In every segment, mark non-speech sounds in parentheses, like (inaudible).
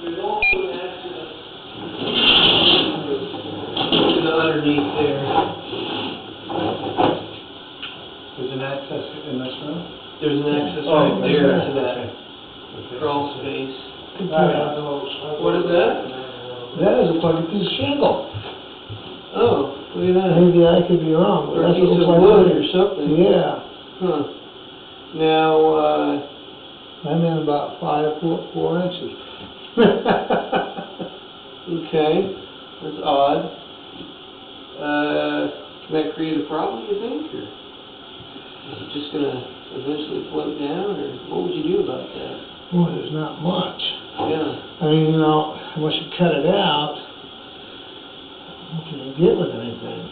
There's also an access. To the underneath there. There's an access in this room? There's an access Oh, right there okay. to that Okay. crawl space. What is that? That is a fucking piece of shingle. Oh, look at that. Maybe I could be wrong, but Or a that's what piece it of looks wood or something. Yeah, Huh. Now, uh, I'm in about five four inches. (laughs) okay, that's odd. Uh, can that create a problem, you think, or is it just gonna eventually float down, or what would you do about that? Well, there's not much. Yeah, I mean, you know, once you cut it out, what can you get with anything?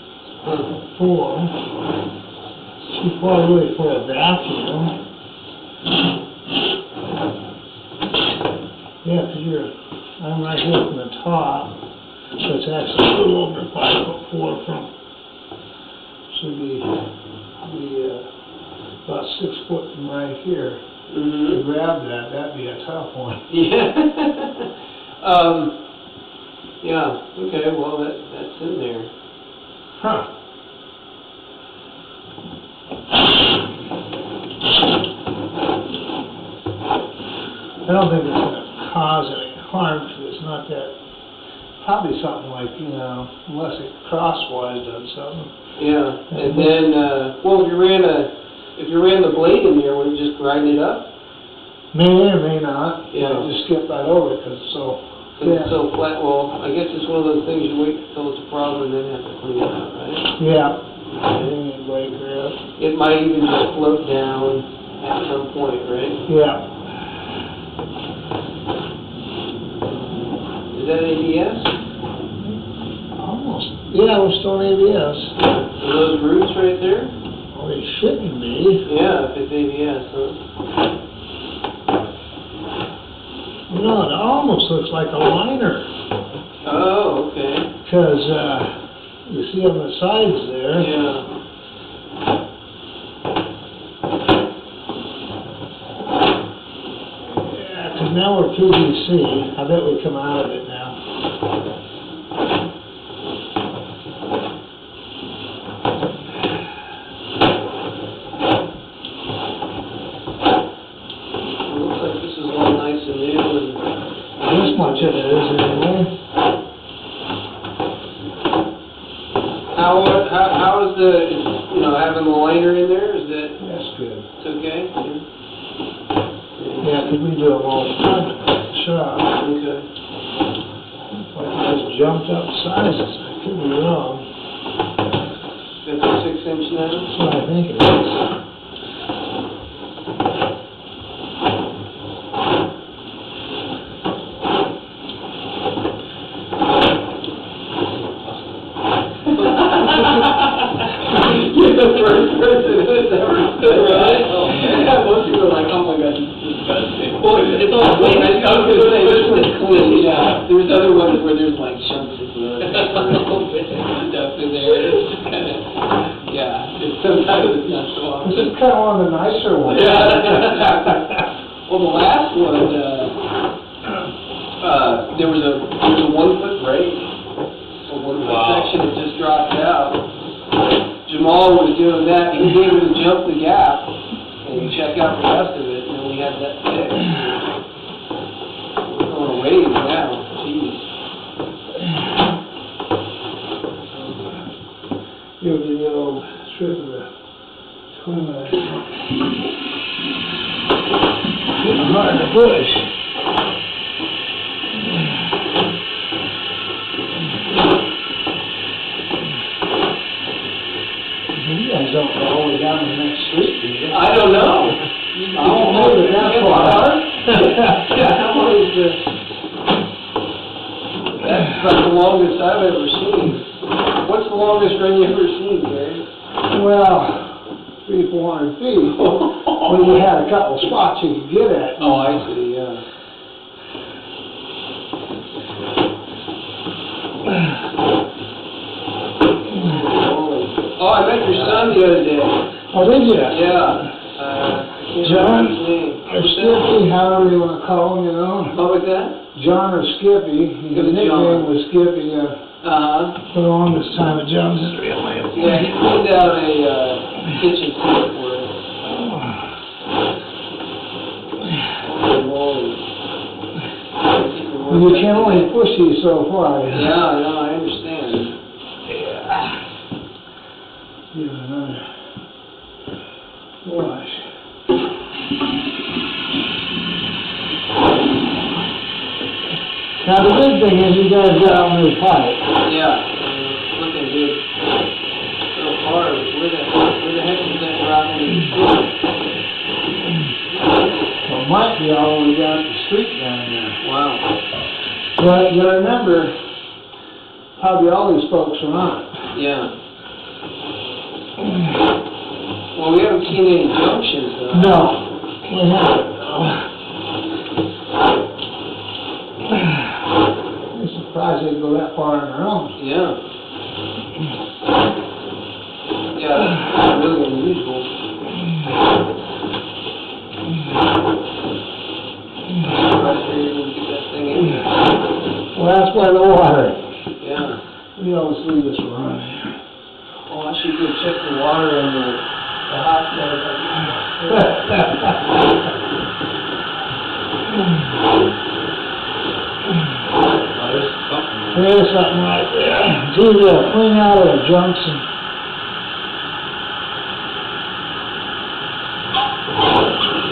For, too far away for a vacuum. Yeah, 'cause you're, I'm right here from the top, so it's actually a little over five foot four from, should be, be, uh, about six foot from right here. To mm-hmm, grab that, that'd be a tough one. (laughs) yeah. (laughs) Um, yeah, okay, well, that, that's in there. Huh. I don't think it's gonna cause any harm, because it's not that, probably something like, you know, unless it crosswise does something. Yeah, and then, uh, well, if you ran a, if you ran the blade in there, would it just grind it up? May or may not, Yeah. I just skip right over it, because it's so, Since it's so flat, well, I guess it's one of those things you wait till it's a problem and then have to clean it out, right? yeah. Any breaker up. It might even just float down at some point, right? Yeah, Is that ABS? Yeah, we're still in ABS. Are those roots right there? Well, they shouldn't be. Yeah, if it's ABS, huh? Know, it almost looks like a liner. Oh, okay, Because, uh, you see on the sides there, yeah. now we're PVC, I bet we come out of it now. It looks like this is all nice and new and, This much of it is anyway. how, how, how is the, you know, having the liner in there, is that, That's good. it's okay? Yeah. Yeah, 'cause we do them all the time shop. Okay. Like those jumped up sizes, I could be wrong. That's a six inch now? That's what I think it is. You're the first person who's ever said that. Yeah, most people are like, oh my god, this is disgusting. Well, it's all clean, I was gonna say, this one's clean, yeah. There's where there's like chunks of little stuff in there, it's just kinda, yeah, it's sometimes it's not so often. This is kind of one of the nicer ones. Yeah. (laughs) Well, the last one, uh, uh, there was a, there was a one-foot break, a one-foot Wow. section that just dropped out. Jamal was doing that, and he was able to jump the gap and check out the rest of it, and then we had that fixed. We're going a ways now, jeez. Give it the old trip of the toilet. Getting hard. You guys don't go all the way down the next street, do you? I don't know. I don't know that that's far. That's about the longest I've ever seen. What's the longest run you ever seen, Gary? Well, three, four hundred feet. When you had a couple spots you could get at. Oh, I see, yeah. Oh, I met your son the other day. Oh, did you? Yeah. Uh, John? remember his name. Or Skippy, however you wanna call him, you know? What was that? John or Skippy, his It was nickname John. was Skippy, uh, Uh-huh. for the longest time, but John's his real. Yeah, he cleaned out a, uh, kitchen sink for us. Moly. You can only push these so far. Yeah, no, I good thing is you guys got a new pipe. Yeah, it's looking good so far. Where the, where the heck is that rock in the street? Well, might be all the way down the street down there. Wow. But you remember how all these folks are on it. Yeah. Well, we haven't seen any junctions though. No, we haven't. Surprised they'd go that far on their own. Yeah. Yeah, that's really unusual. Surprised we were able to get that thing in there. Well, that's why the water, Yeah. we always leave this running. Oh, I should go check the water in the, the hot Oh, there's something. There's something right there. Gee, yeah, clean out of the junks and.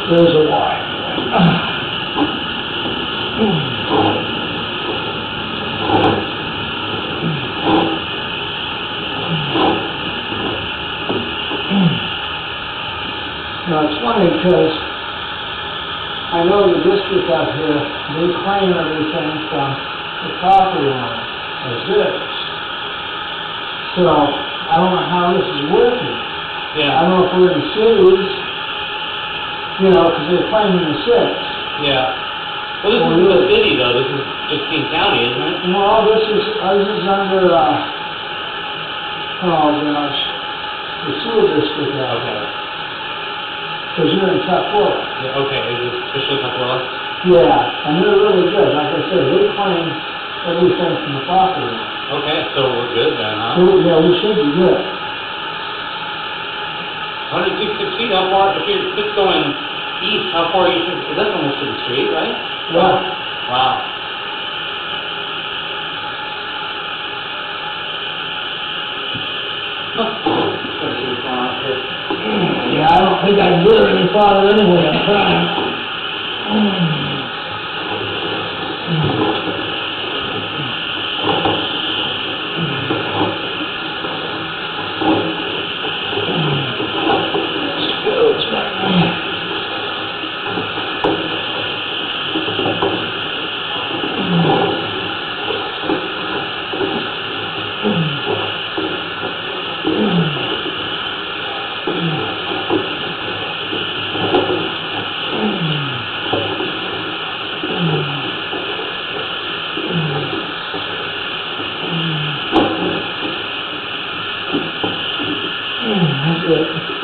There's a wire. Now, it's funny because I know the district out here, they claim everything from the property owner as theirs. So, I don't know how this is working. Yeah. I don't know if we're in the cities, you know, because they're claiming the six. yeah. Well, this isn't the city though, this is just King County, isn't it? Well, this is, uh, this is under, uh, oh gosh, the sewer district out Okay. there. Because you're in Tuckport. Yeah, okay, is it officially Tuckahoe? Yeah, and they're really good. Like I said, they claim everything from the property. Okay, so we're good then, huh? So, yeah, we should be good. Hundred sixty feet, how far, if you're, it's going east, how far you think, that's almost to the street, right? Yeah. Wow. Gotta see what's going on here. Yeah, I don't think I can get her any farther anyway, I'm trying. It.